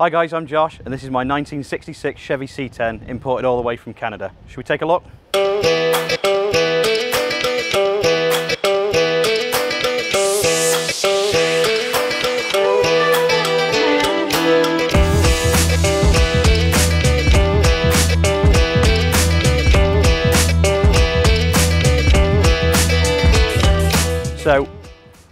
Hi guys, I'm Josh and this is my 1966 Chevy C10 imported all the way from Canada. Should we take a look? So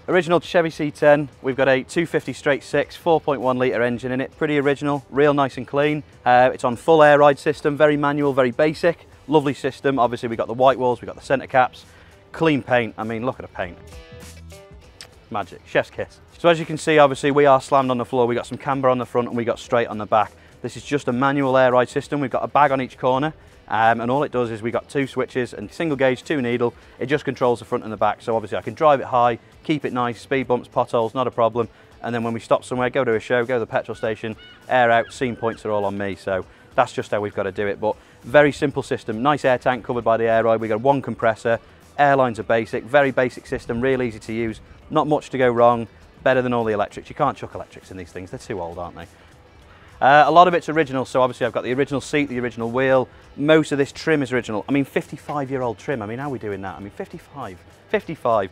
Original Chevy C10, we've got a 250 straight six, 4.1 litre engine in it, pretty original, real nice and clean. Uh, it's on full air ride system, very manual, very basic, lovely system. Obviously we've got the white walls, we've got the centre caps, clean paint, I mean look at the paint. Magic, chef's kiss. So as you can see obviously we are slammed on the floor, we got some camber on the front and we got straight on the back. This is just a manual air ride system, we've got a bag on each corner, um, and all it does is we got two switches and single gauge, two needle. It just controls the front and the back. So obviously I can drive it high, keep it nice, speed bumps, potholes, not a problem. And then when we stop somewhere, go to a show, go to the petrol station, air out, scene points are all on me. So that's just how we've got to do it. But very simple system, nice air tank covered by the air ride. We got one compressor, airlines are basic, very basic system, real easy to use, not much to go wrong, better than all the electrics. You can't chuck electrics in these things, they're too old, aren't they? Uh, a lot of it's original, so obviously I've got the original seat, the original wheel. Most of this trim is original. I mean, 55 year old trim. I mean, how are we doing that? I mean, 55, 55.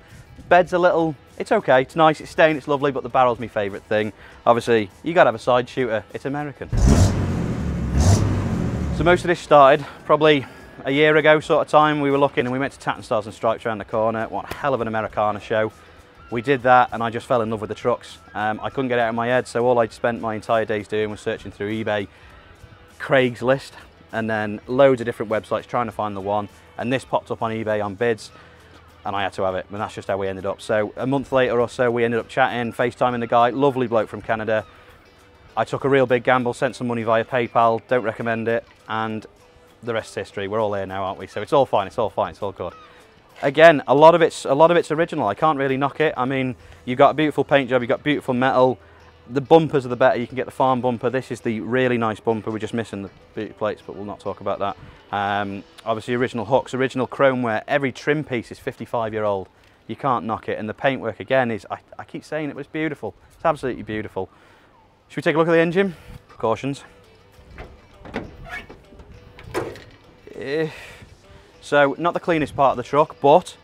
Bed's a little, it's okay, it's nice, it's staying, it's lovely, but the barrel's my favourite thing. Obviously, you gotta have a side shooter, it's American. So most of this started probably a year ago sort of time. We were looking and we went to Tatton Stars and Stripes around the corner. What a hell of an Americana show we did that and I just fell in love with the trucks. Um, I couldn't get it out of my head, so all I'd spent my entire days doing was searching through eBay, Craigslist, and then loads of different websites trying to find the one. And this popped up on eBay on bids, and I had to have it, and that's just how we ended up. So a month later or so, we ended up chatting, FaceTiming the guy, lovely bloke from Canada. I took a real big gamble, sent some money via PayPal, don't recommend it, and the rest is history. We're all here now, aren't we? So it's all fine, it's all fine, it's all good again, a lot of it's a lot of it's original. I can't really knock it. I mean, you've got a beautiful paint job, you've got beautiful metal. The bumpers are the better. You can get the farm bumper. This is the really nice bumper. We're just missing the beauty plates, but we'll not talk about that. Um, obviously, original hooks, original chromeware. Every trim piece is 55 year old. You can't knock it. And the paintwork again is, I, I keep saying it was beautiful. It's absolutely beautiful. Should we take a look at the engine? Precautions. Eh. So not the cleanest part of the truck, but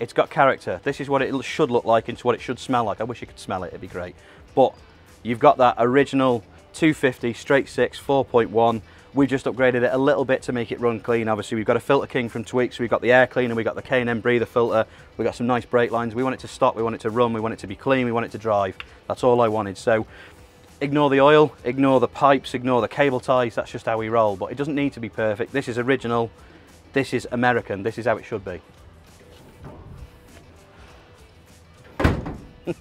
it's got character. This is what it should look like and what it should smell like. I wish you could smell it, it'd be great. But you've got that original 250 straight six 4.1. We just upgraded it a little bit to make it run clean. Obviously, we've got a Filter King from Tweeks. We've got the air cleaner. We've got the K&N breather filter. We've got some nice brake lines. We want it to stop. We want it to run. We want it to be clean. We want it to drive. That's all I wanted. So ignore the oil, ignore the pipes, ignore the cable ties. That's just how we roll. But it doesn't need to be perfect. This is original. This is American, this is how it should be.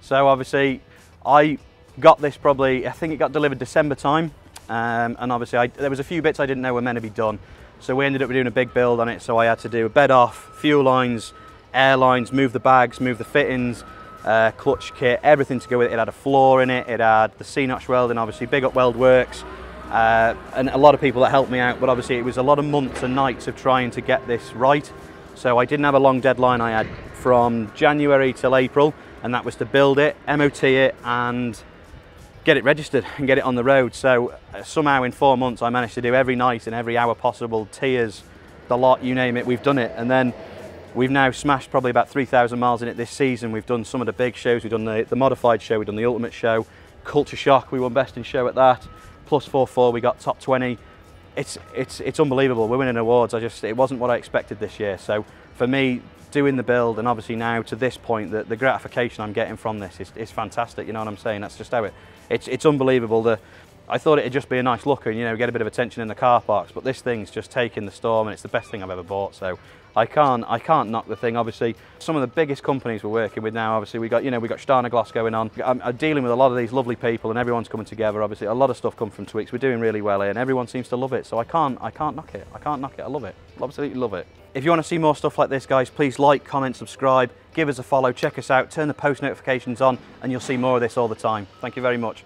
so obviously I got this probably, I think it got delivered December time. Um, and obviously I, there was a few bits I didn't know were meant to be done. So we ended up doing a big build on it. So I had to do a bed off, fuel lines, air lines, move the bags, move the fittings, uh, clutch kit, everything to go with it. It had a floor in it, it had the C-notch welding, obviously big up weld works. Uh, and a lot of people that helped me out, but obviously it was a lot of months and nights of trying to get this right. So I didn't have a long deadline. I had from January till April, and that was to build it, MOT it, and get it registered and get it on the road. So uh, somehow in four months, I managed to do every night and every hour possible, tears, the lot, you name it, we've done it. And then we've now smashed probably about 3,000 miles in it this season. We've done some of the big shows. We've done the, the modified show, we've done the ultimate show, Culture Shock, we won best in show at that plus 4-4, we got top 20. It's, it's, it's unbelievable, we're winning awards. I just, it wasn't what I expected this year. So for me, doing the build and obviously now to this point, the, the gratification I'm getting from this is, is fantastic, you know what I'm saying? That's just how it, it's, it's unbelievable. The, I thought it'd just be a nice look and you know get a bit of attention in the car parks, but this thing's just taking the storm and it's the best thing I've ever bought. So I can't I can't knock the thing. Obviously, some of the biggest companies we're working with now. Obviously, we got you know we got Stjarnagloss going on. I'm, I'm, dealing with a lot of these lovely people and everyone's coming together. Obviously, a lot of stuff comes from Tweeks. We're doing really well here, and everyone seems to love it. So I can't I can't knock it. I can't knock it. I love it. Absolutely love it. If you want to see more stuff like this, guys, please like, comment, subscribe, give us a follow, check us out, turn the post notifications on, and you'll see more of this all the time. Thank you very much.